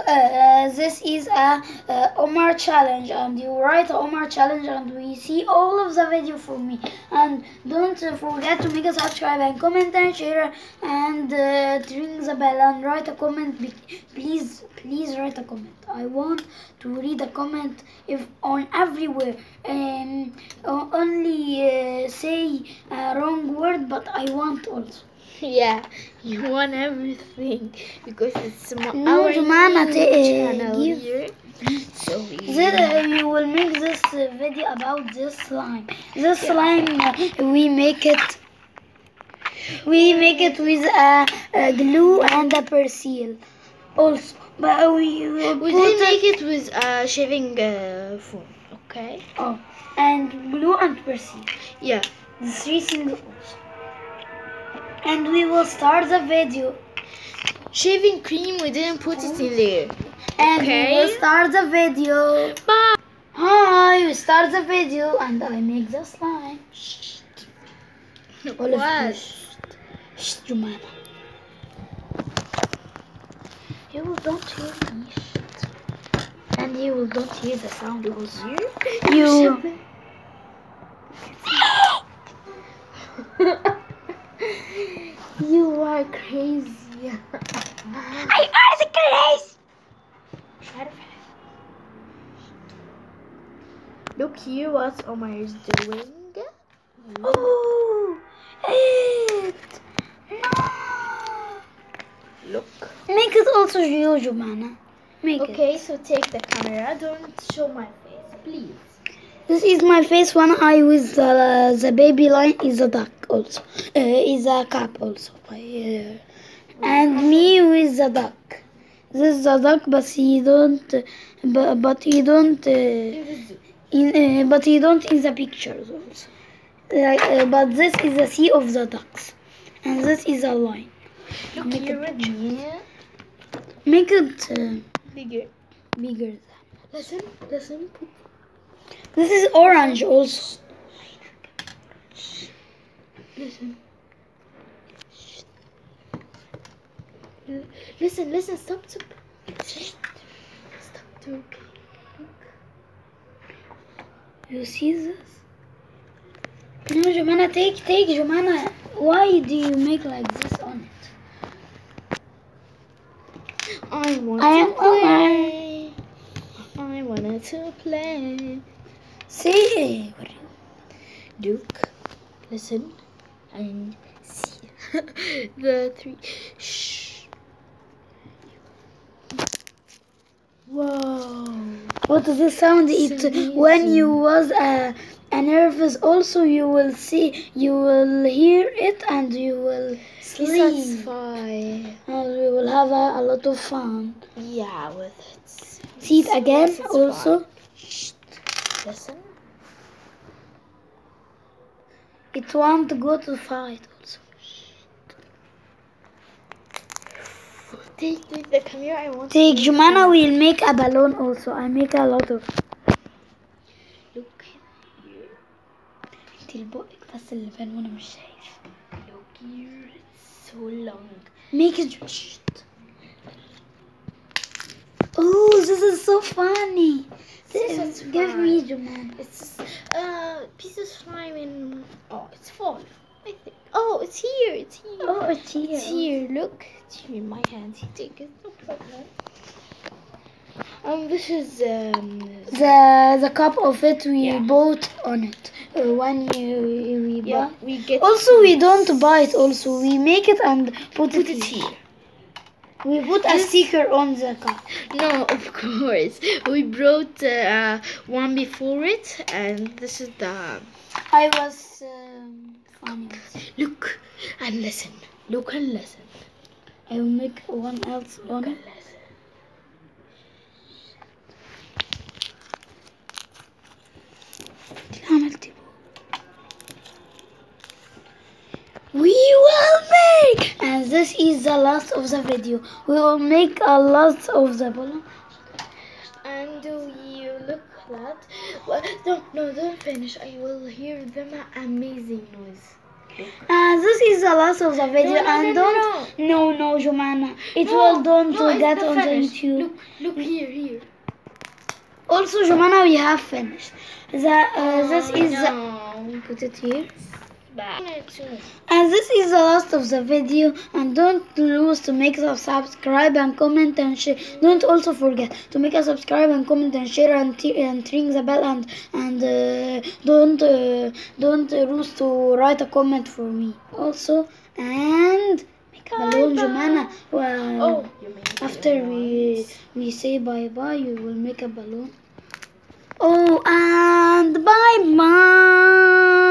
uh, this is a uh, Omar challenge and you write Omar challenge and we see all of the video for me. And don't forget to make a subscribe and comment and share and uh, ring the bell and write a comment. Please please write a comment. I want to read a comment if on everywhere. Um, only uh, say a wrong word but I want also Yeah, you want everything because it's my, No, our ta- channel give- here. So we This, uh, you will make this uh, video about this slime. This slime, uh, we make it. We make it with a, a glue and a persil, also. But we will we it, make it with uh, shaving uh, foam. Okay. oh, and glue and persil. Yeah. The three things also. And we will start the video. Shaving cream. We didn't put it in there. And Okay. we will start the video. Bye. Hi, we start the video and I make the slime. All of What? this. Shh, Jumana. You will don't hear me. Shh. And you will don't hear the sound also. You. you are crazy. I are crazy. Look here what Omar is doing. Oh, it. No. Look. Make it also you, Jumana. Make it. Okay, so take the camera. Don't show my face, please. This is my face when I with the the baby lion is a duck also. Uh, is a cap also. Uh, and me with the duck. This is a duck, but he don't. But, but he don't. Uh, in, uh, but he don't in the pictures also. Like, uh, but this is the sea of the ducks, and this is a line. Look Make here it me. Make it uh, Bigger. bigger. Listen, listen. This is orange also. Listen. Listen, listen, stop, stop. Stop talking. You see this? No, Jumana, take, take, Jumana. Why do you make like this on it? I want I to play. I wanted to play. See? Duke, listen and see. the three. Shh. Whoa. What is the sound? It when you was a, a nervous. Also, you will see, you will hear it, and you will sleep, Satisfy. and we will have a, a lot of fun. Yeah, with it. See it again. Satisfy. Also, Listen. it want to go to fight. Also, Take, take the camera. I want. take to Jumana will make a balloon. Also, I make a lot of. Look here. انت البقك بس اللي بان وانا مش شايف. Look here. It's so long. Make it. Oh, this is so funny. This This- is Give fun. me Jumana. It's uh piece of slime in. Oh, it's fall. I think. Oh, it's here. It's here. Oh, it's here. It's here. Look, it's here in my hand. Take it. No problem. Um, this is um. The the cup of it we Yeah. bought on it uh, when you we Yeah, buy. we get. Also, we don't buy it. Also, we make it and put, put it, it here. here. We put a sticker on the car. No, of course. We brought uh, one before it, and this is the. I was um, funny. Look and listen. Look and listen. I will make one else on Look this is the last of the video. We will make a lot of the balloon. And do you look that? Well, no, no, don't finish. I will hear them amazing noise. Uh, this is the last of the video, No, no, and no, don't no no, Jumana. It No, will don't no, get the on the. YouTube. Look, look here, here. Also, Jumana, we have finished. The uh, this Oh, is the, no. put it here. And this is the last of the video and don't lose to make a subscribe and comment and share. Don't also forget to make a subscribe and comment and share and, and ring the bell and and uh, don't uh, don't lose to write a comment for me also and make a balloon. Jumana. Well, Oh, after we we say bye bye, you will make a balloon. Oh, and bye bye.